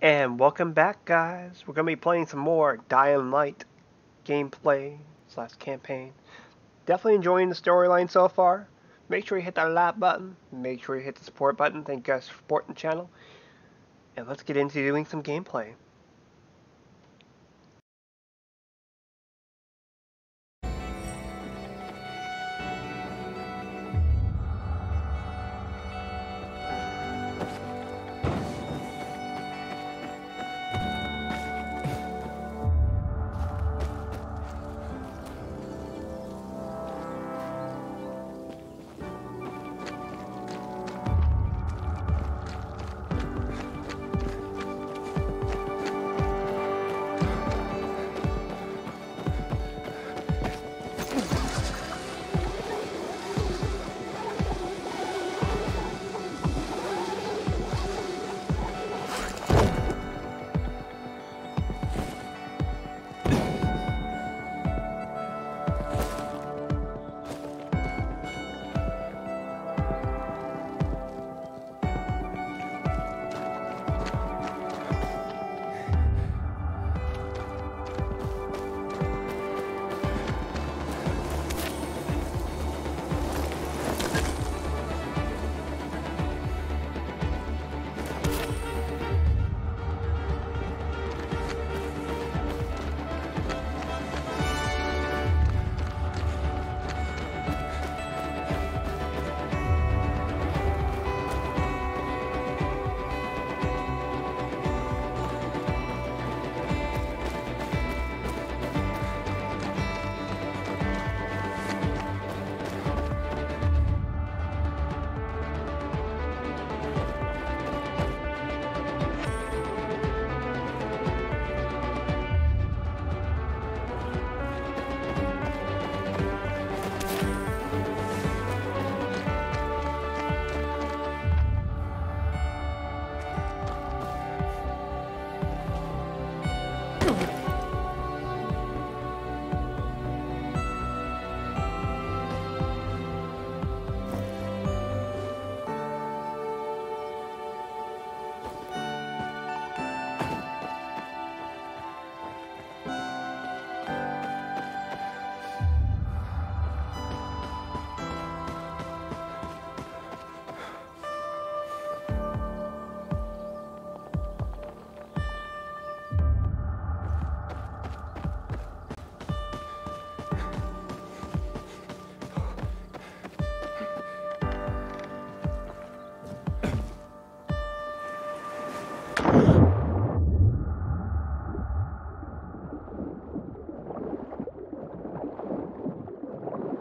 And welcome back, guys. We're gonna be playing some more Dying Light gameplay slash campaign. Definitely enjoying the storyline so far. Make sure you hit that like button. Make sure you hit the support button. Thank you guys for supporting the channel. And let's get into doing some gameplay.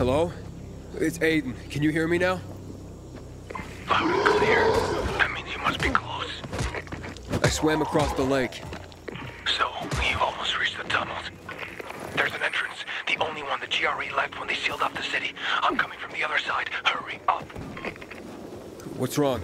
Hello? It's Aiden. Can you hear me now? Loud and clear. That means you must be close. I swam across the lake. So, you've almost reached the tunnels. There's an entrance. The only one the GRE left when they sealed off the city. I'm coming from the other side. Hurry up. What's wrong?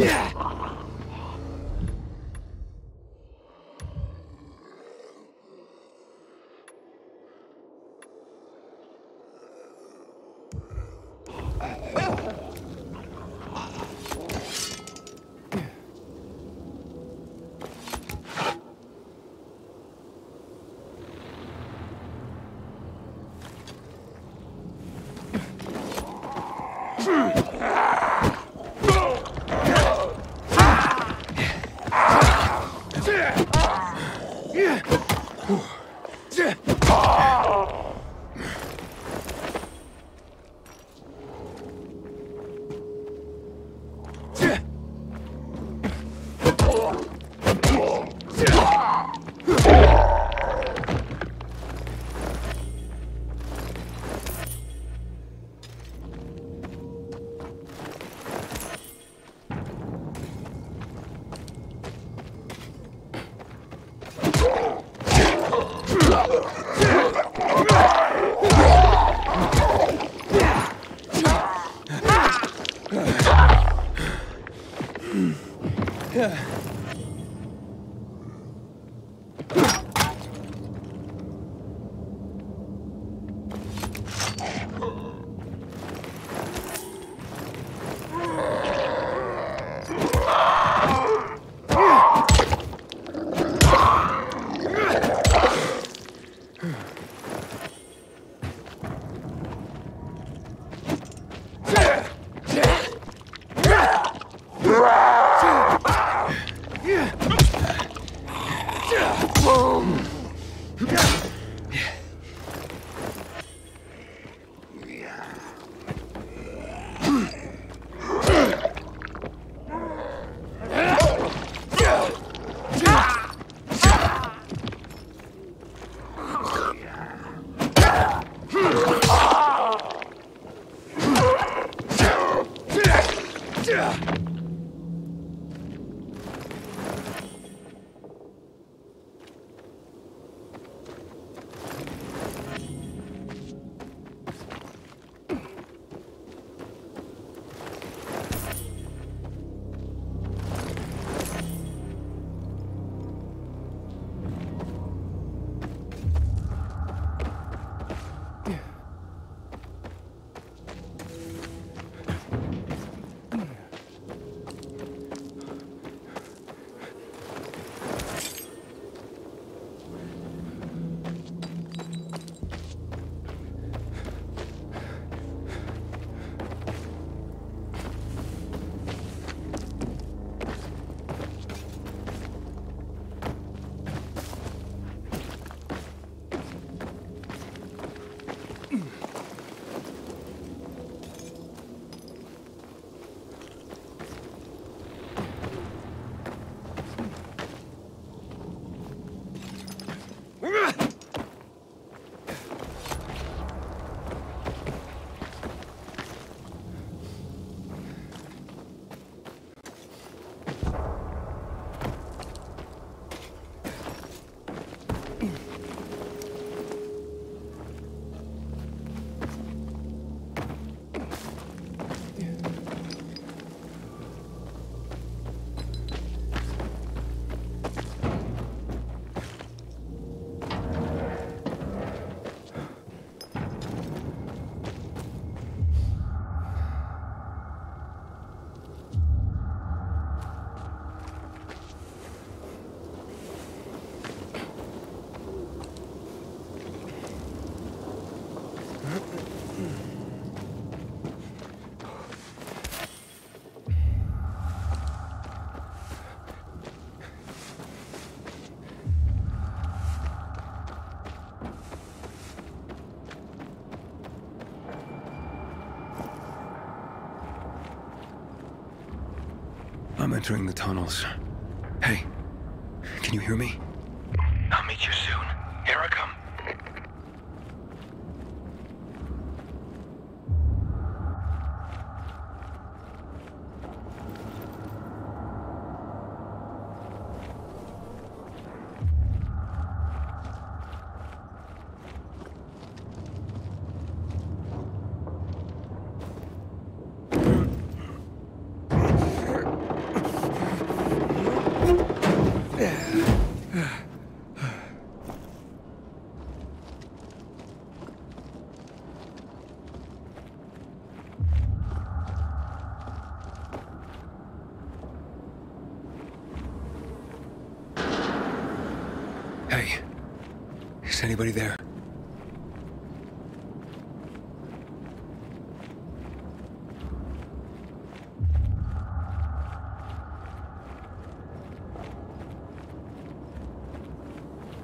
Yeah. Whew. Hmm. I'm entering the tunnels. Hey, can you hear me? Anybody there?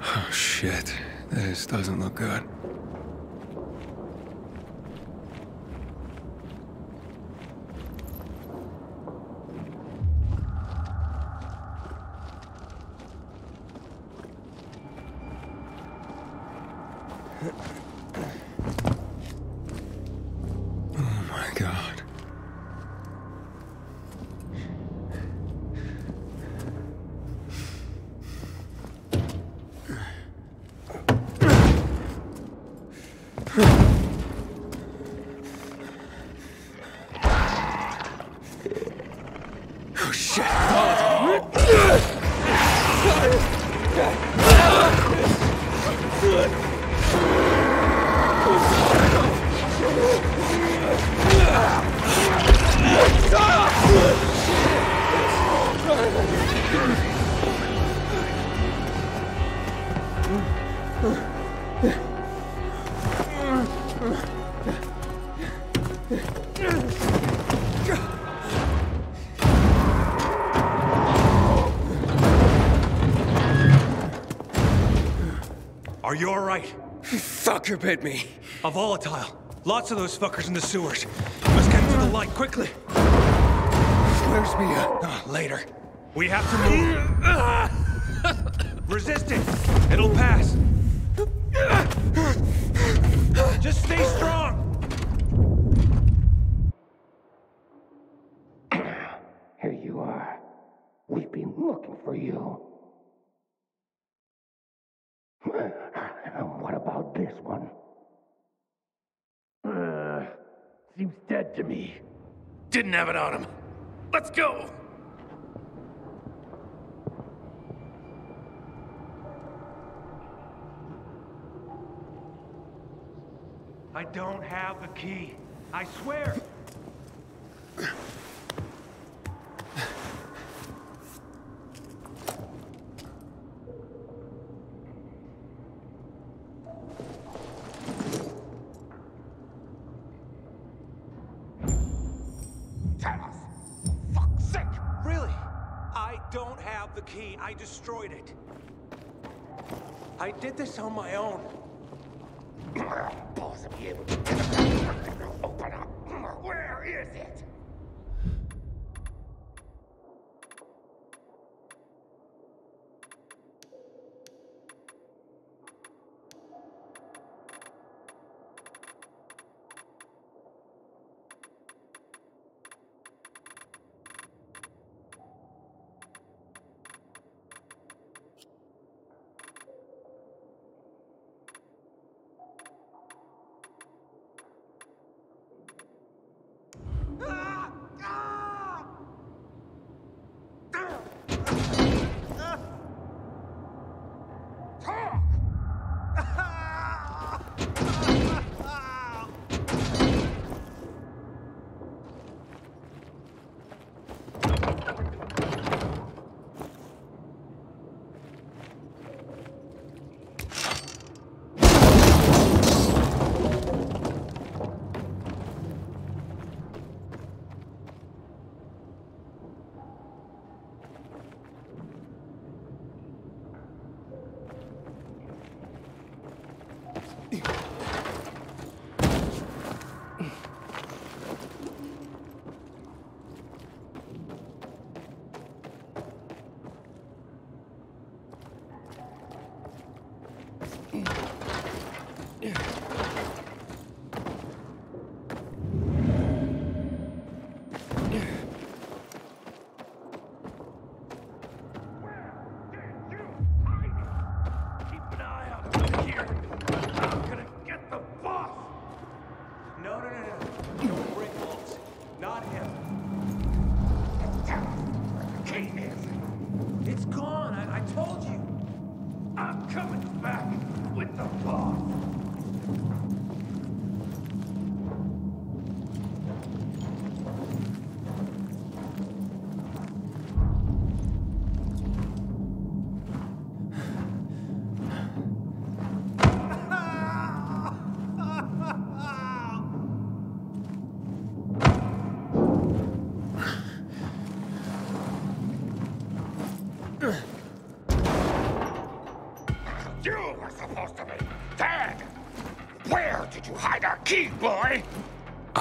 Oh shit, this doesn't look good. Are you alright? Fucker bit me. A volatile. Lots of those fuckers in the sewers. Let's get to the light quickly. Where's Mia? Uh, later. We have to move. Resist it. It'll pass. Just stay strong. Here you are. We've been looking for you. And what about this one? Uh, seems dead to me. Didn't have it on him. Let's go. I don't have the key. I swear. Key. I destroyed it. I did this on my own. Be able to open up. Where is it?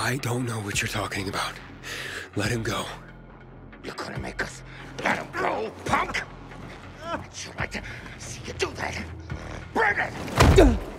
I don't know what you're talking about. Let him go. You're gonna make us let him go, punk? I'd sure like to see you do that. Bring it!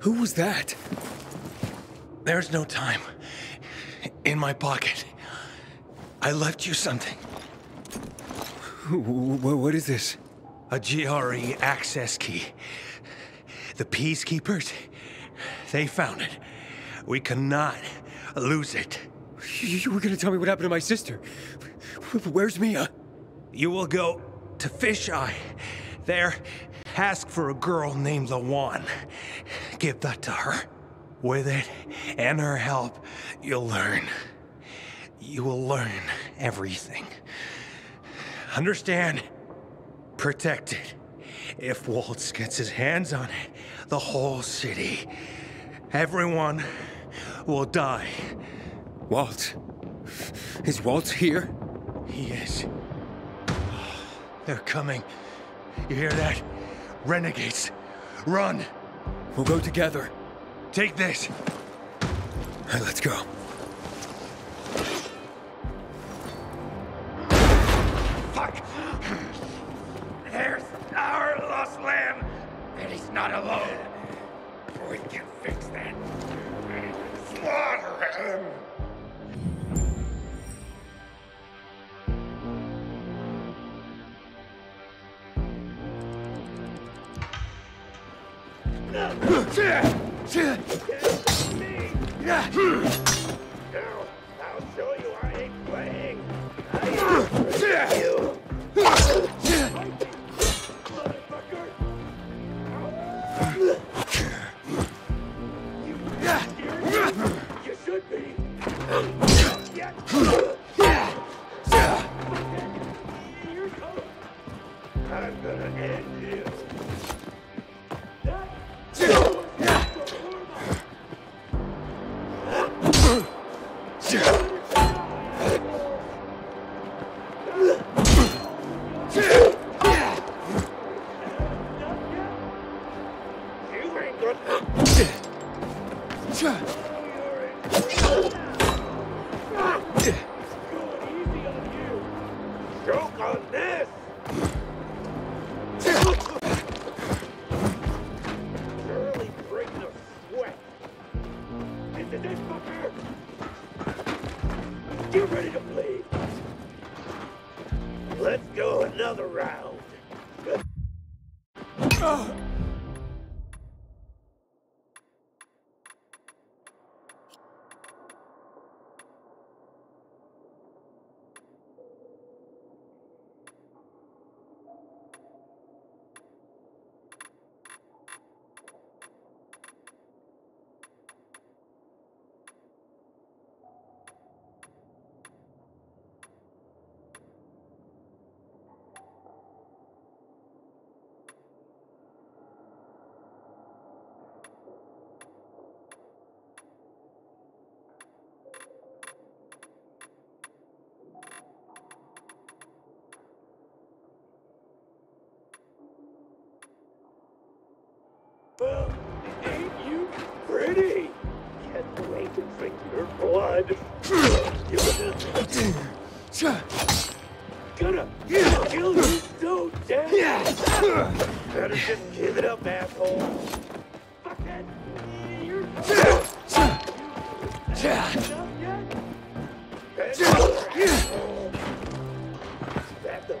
Who was that? There's no time. In my pocket. I left you something. Wh- wh- What is this? A GRE access key. The Peacekeepers, they found it. We cannot lose it. You were gonna tell me what happened to my sister. Where's Mia? You will go to Fisheye. There, ask for a girl named Lawan. Give that to her. With it and her help, you'll learn. You will learn everything. Understand? Protect it. If Waltz gets his hands on it, the whole city, everyone will die. Waltz. Is Waltz here? He is. They're coming. You hear that? Renegades. Run! We'll go together. Take this. All right, let's go. Yeah. drink your blood. Gonna kill you so dead. Better just give it up, asshole. Fuckhead. You're That's the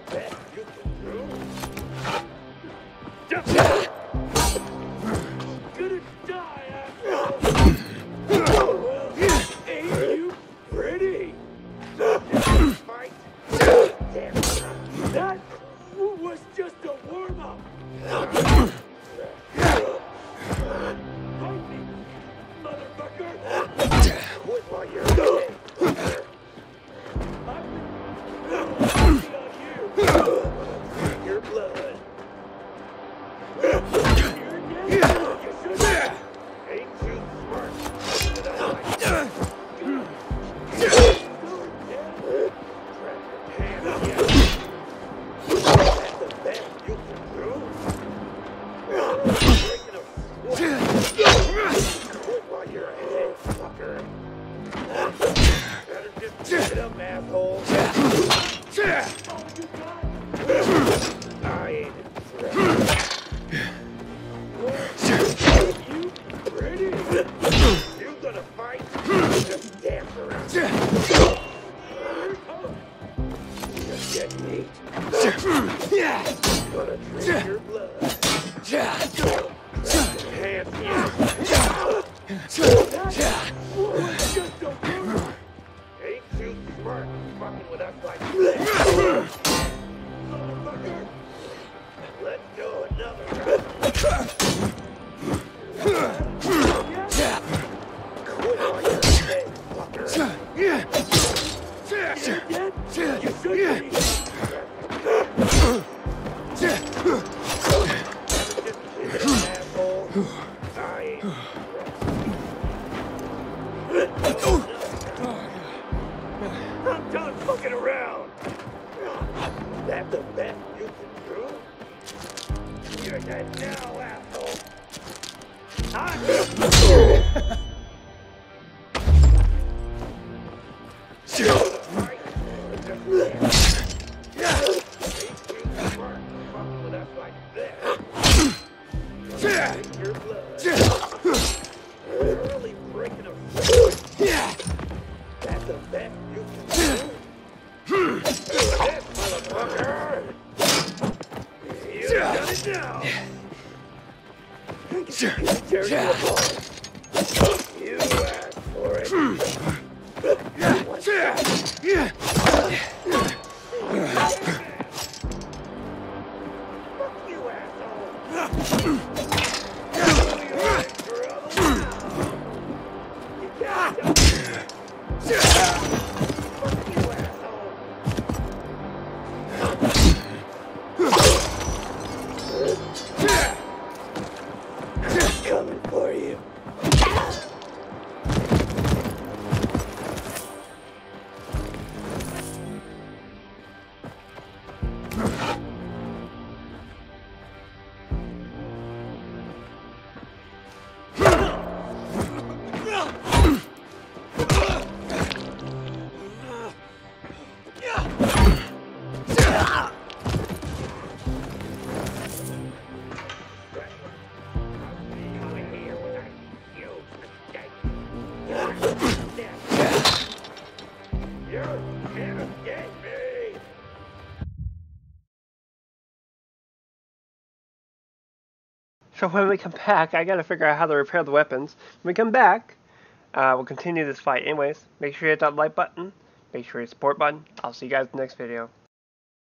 So when we come back, I gotta figure out how to repair the weapons. When we come back, uh, we'll continue this fight. Anyways, make sure you hit that like button. Make sure you hit support button. I'll see you guys in the next video.